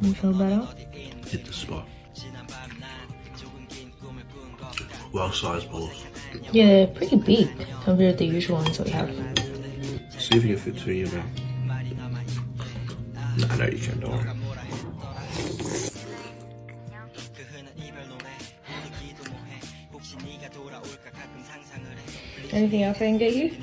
You feel better? Hit the spot. Well sized balls. Yeah, pretty big compared to the usual ones that we have. See if you can fit two in your mouth. No, know you can, don't worry. Anything else I can get you?